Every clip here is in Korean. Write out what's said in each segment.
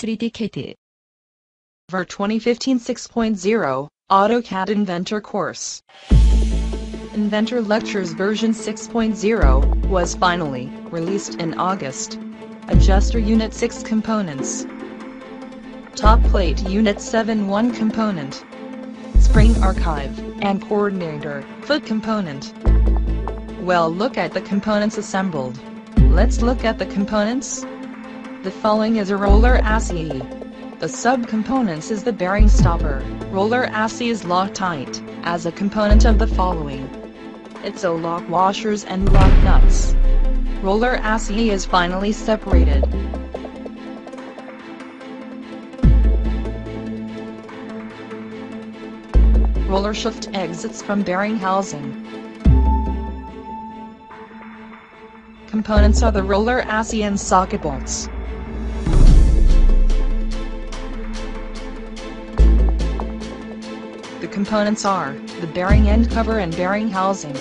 3D CAD VER 2015 6.0 AutoCAD Inventor course. Inventor Lectures version 6.0 was finally released in August. Adjuster Unit 6 components. Top plate Unit 7 1 component. Spring Archive and Coordinator foot component. Well look at the components assembled. Let's look at the components. The following is a roller assy. The subcomponents is the bearing stopper. Roller assy is Loctite, as a component of the following. It's a lock washers and lock nuts. Roller assy is finally separated. Roller shaft exits from bearing housing. Components are the roller assy and socket bolts. The components are the bearing end cover and bearing housing.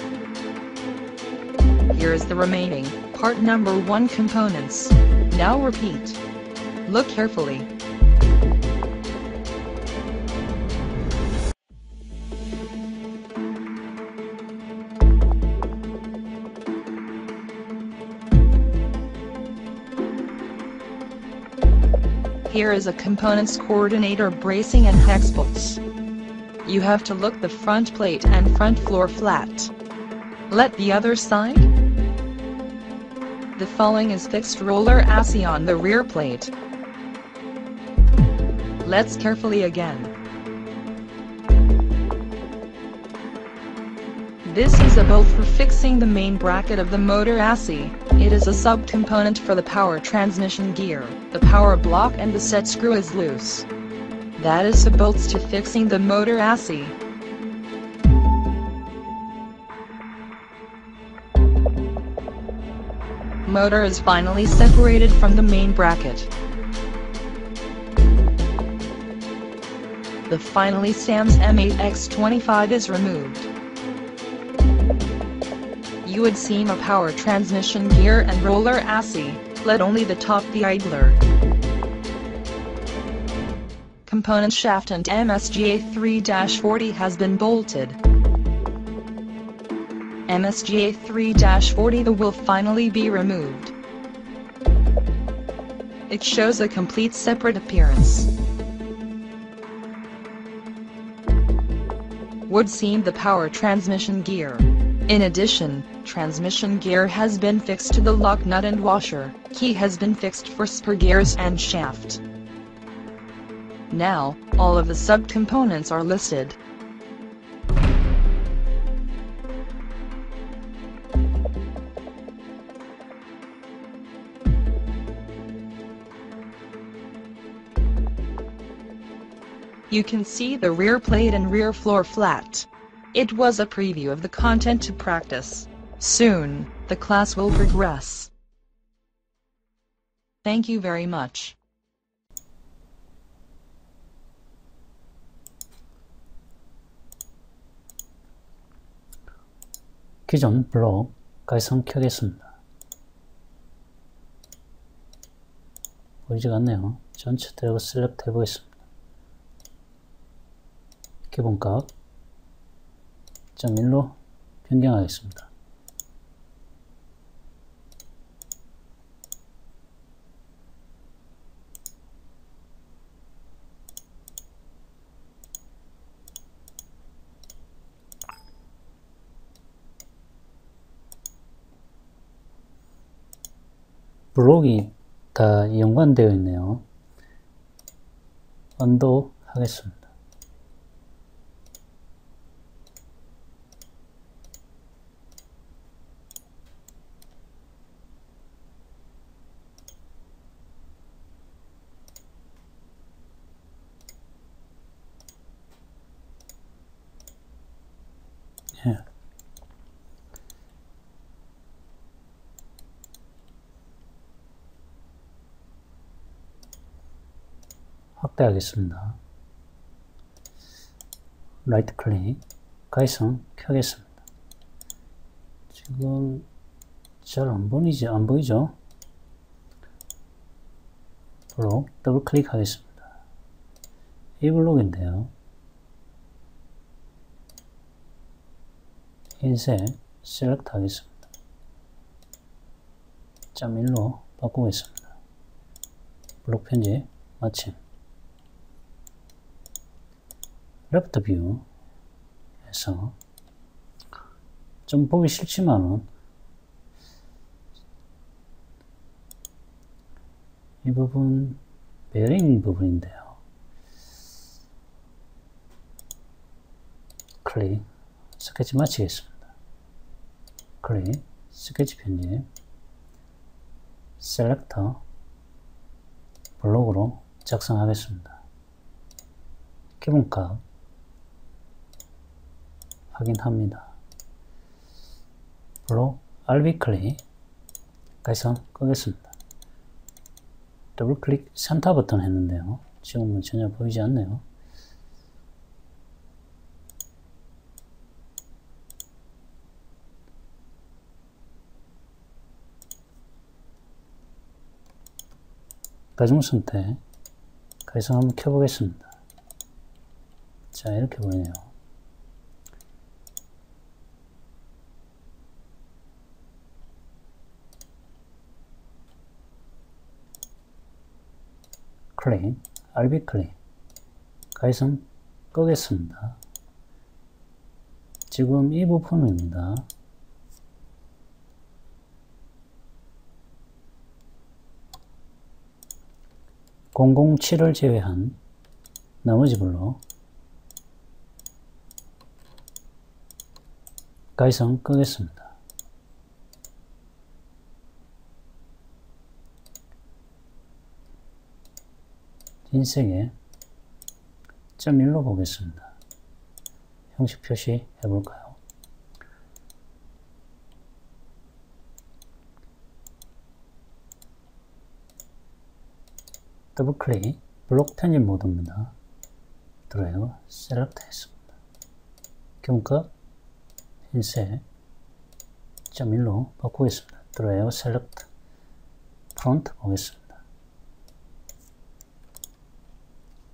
Here is the remaining part number 1 components. Now repeat. Look carefully. Here is a components coordinator bracing and hex bolts. You have to look the front plate and front floor flat. Let the other side. The following is fixed roller assy on the rear plate. Let's carefully again. This is a bolt for fixing the main bracket of the motor assy. It is a subcomponent for the power transmission gear. The power block and the set screw is loose. That is the bolts to fixing the motor assy. Motor is finally separated from the main bracket. The finally Sam's M8X25 is removed. You would seam a power transmission gear and roller assy, let only the top the idler. Component shaft and MSGA 3-40 has been bolted. MSGA 3-40 the will finally be removed. It shows a complete separate appearance. Would seam the power transmission gear. In addition, transmission gear has been fixed to the lock nut and washer, key has been fixed for spur gears and shaft. Now, all of the subcomponents are listed. You can see the rear plate and rear floor flat. It was a preview of the content to practice. Soon, the class will progress. Thank you very much. 기존 블록 가이성 켜겠습니다. 보이지가 않네요. 전체 드래그 셀렉트 해보겠습니다. 기본값 0.1로 변경하겠습니다. 블록이 다 연관되어 있네요. 언도 하겠습니다. 확대하겠습니다. right click, 가시성 켜겠습니다. 지금 잘 안 보이지, 안 보이죠? 블록 더블 클릭하겠습니다. 이 블록인데요. 흰색 select 하겠습니다. 점 1로 바꾸겠습니다. 블록 편집 마침 left view 해서 좀 보기 싫지만은 이 부분 베어링 부분인데요. 클릭 스케치 마치겠습니다. 클릭 스케치 편집 select 블록으로 작성하겠습니다. 기본값 확인합니다. 블록 RB 클릭 가시성 끄겠습니다. 더블 클릭 센터 버튼 했는데요. 지금은 전혀 보이지 않네요. 가중 선택 가이성 한번 켜보겠습니다. 자 이렇게 보이네요. 클릭, RB 클릭, 가이성 끄겠습니다. 지금 이 부품입니다. (007을) 제외한 나머지 블록 가이성 끄겠습니다. 흰색에 점 1로 보겠습니다. 형식 표시 해볼까요? 더블 클릭, 블록 편집 모드입니다. 들어요. select 했습니다. 기본값 흰색 점 1로 바꾸겠습니다. 들어요. select front 보겠습니다.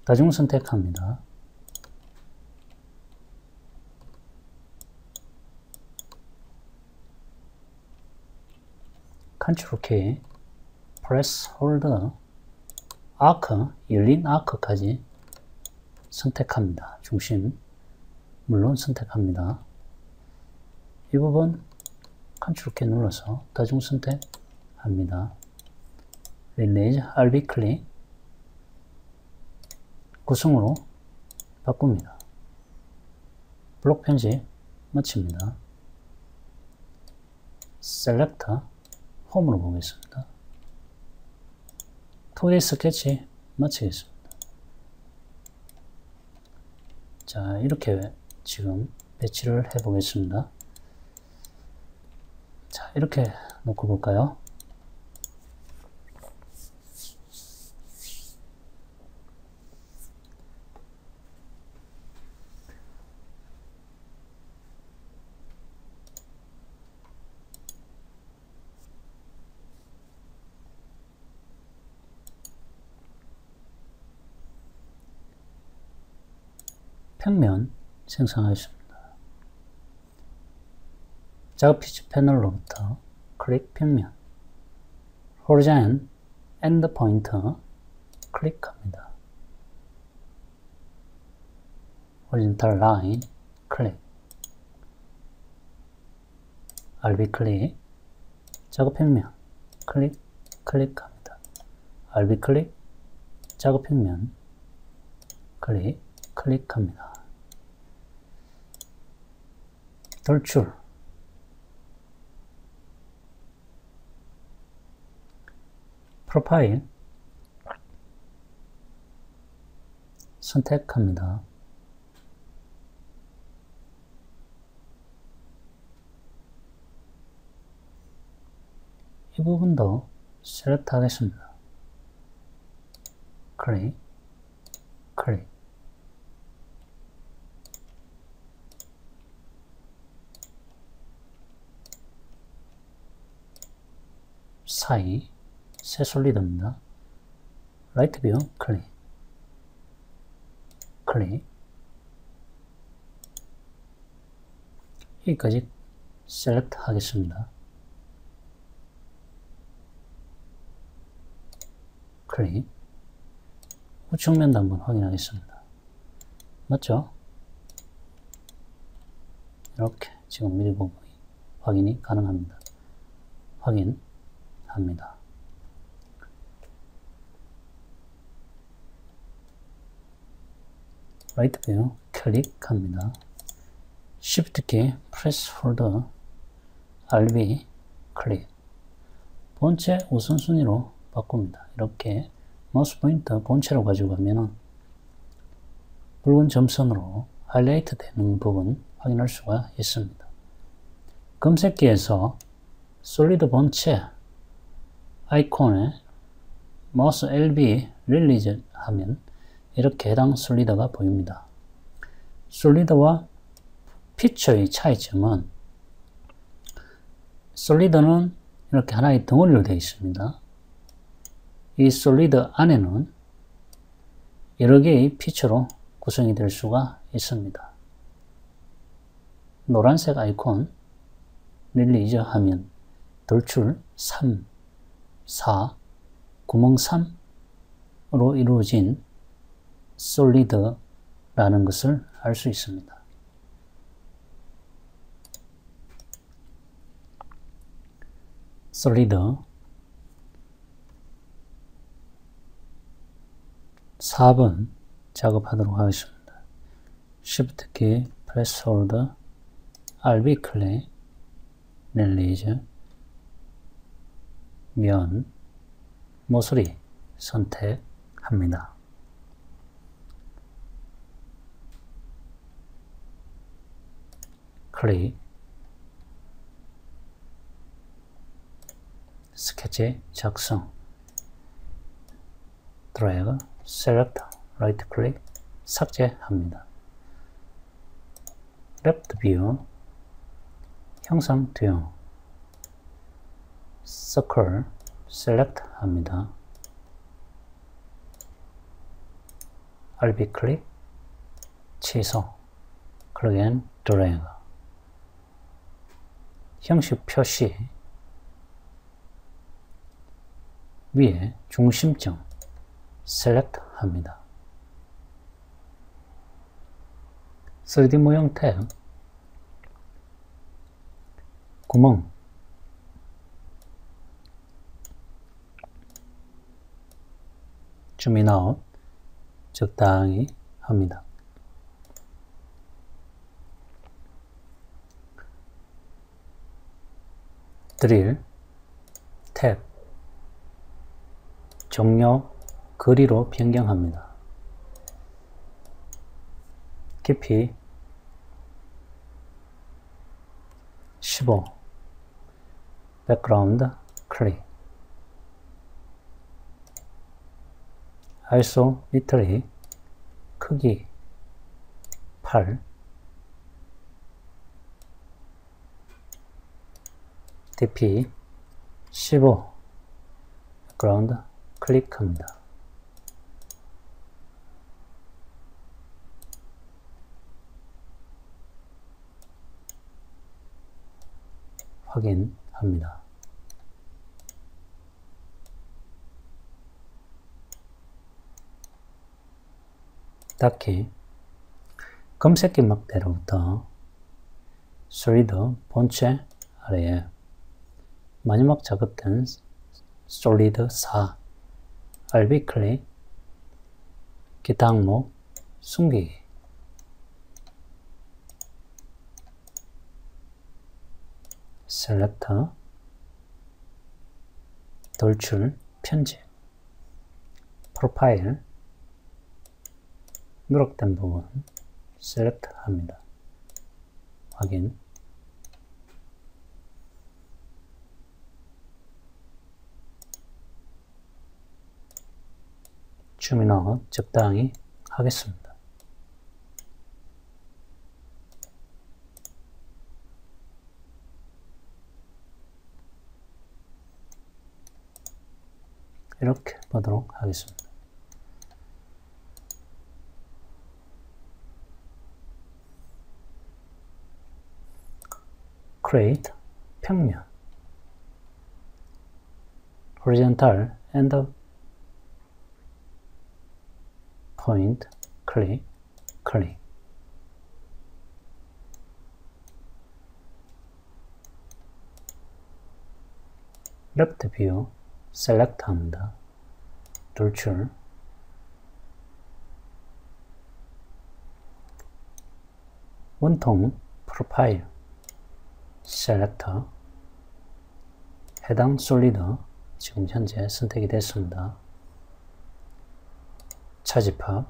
다중 선택합니다. 컨트롤 키, press hold, 아크, 열린 아크까지 선택합니다. 중심, 물론 선택합니다. 이 부분 컨트롤 키 눌러서 다중 선택합니다. release RB 클릭, 구성으로 바꿉니다. 블록 편집 마칩니다. 셀렉터 홈으로 보겠습니다. 2D 스케치 마치겠습니다. 자 이렇게 지금 배치를 해 보겠습니다. 자 이렇게 놓고 볼까요? 평면 생성하겠습니다. 작업 피치 패널로부터 클릭 평면 horizontal end point 클릭합니다. horizontal line 클릭 RB 클릭 작업 평면 클릭 클릭합니다. RB 클릭 작업 평면 클릭 클릭합니다. 돌출 프로파일 선택합니다. 이 부분도 셀렉트 하겠습니다. 클릭, 클릭. 사이 새 솔리드입니다. 라이트 뷰 클릭 클릭 여기까지 셀렉트 하겠습니다. 클릭 우측 면도 한번 확인하겠습니다. 맞죠? 이렇게 지금 미리 보고 확인이 가능합니다. 확인 합니다. right view 클릭합니다. Shift 키 press hold RB 클릭 본체 우선순위로 바꿉니다. 이렇게 마우스 포인터 본체로 가지고 가면은 붉은 점선으로 하이라이트 되는 부분 확인할 수가 있습니다. 검색기에서 solid 본체 아이콘에 마우스 LB release 하면 이렇게 해당 solid가 보입니다. solid와 feature의 차이점은 solid는 이렇게 하나의 덩어리로 되어 있습니다. 이 solid 안에는 여러 개의 feature로 구성이 될 수가 있습니다. 노란색 아이콘 release 하면 돌출 3, 4, 구멍 3으로 이루어진 solid라는 것을 알 수 있습니다. solid 4번 작업하도록 하겠습니다. Shift 키 press hold RB 클릭 릴리즈 면 모서리 선택합니다. 클릭 스케치 작성 드래그 셀렉트 라이트 클릭 삭제합니다. 레프트 뷰 형상 투영 서클 셀렉트 합니다. RB 클릭 취소. 클릭 앤 드래그 형식 표시. 위에 중심점. 셀렉트 합니다. 3D 모형 탭. 구멍 줌인 아웃 적당히 합니다. 드릴 탭 종료 거리로 변경합니다. 깊이 15 백그라운드 클릭 아이소 미터리 크기 8 DP 15 백그라운드 클릭합니다. 확인합니다. 닫기 검색 기 막대로부터 솔리드 본체 아래에 마지막 작업된 솔리드 4 RB 클릭 기타 항목 숨기기. 셀렉터 돌출 편집 프로파일 누락된 부분 셀렉트 합니다. 확인 주민어 적당히 하겠습니다. 이렇게 보도록 하겠습니다. Create 평면 horizontal and point click click left view select 합니다. 돌출 원통 프로파일 셀렉터 해당 솔리드 지금 현재 선택이 됐습니다. 차집합.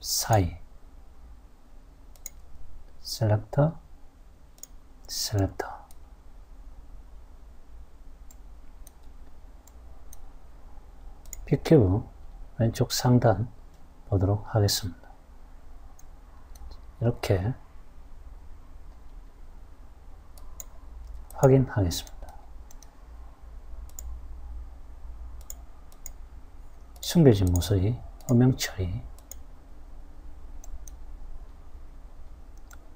사이. 셀렉터. 셀렉터. 빅큐브 왼쪽 상단 보도록 하겠습니다. 이렇게 확인하겠습니다. 숨겨진 모서리, 음영 처리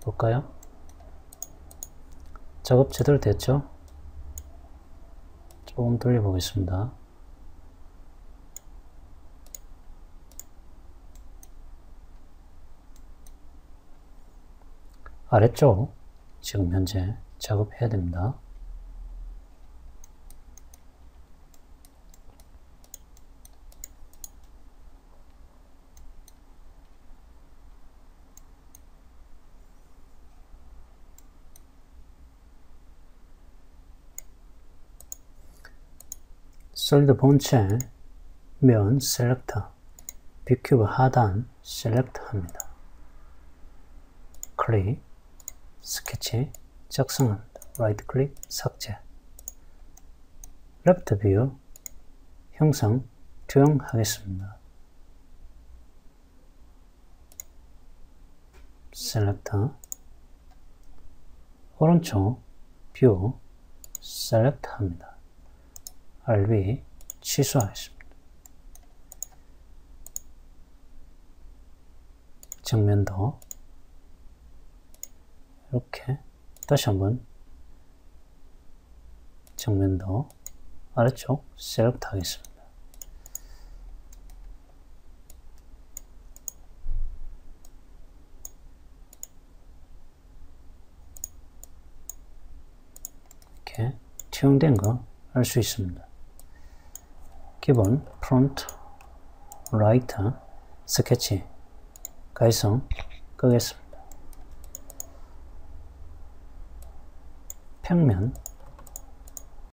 볼까요? 작업 제대로 됐죠? 조금 돌려보겠습니다. 아래쪽 지금 현재 작업해야 됩니다. solid 본체 면 select ViewCube 하단 select 합니다. 클릭 스케치 작성합니다. right 클릭 삭제 left view 형상 투영하겠습니다. select 오른쪽 뷰 select 합니다. RB 취소하겠습니다. 정면도 이렇게 다시 한번 정면도 아래쪽 select 하겠습니다. 이렇게 투영된 거 알 수 있습니다. 기본 프론트 라이터 스케치 가이성 끄겠습니다. 평면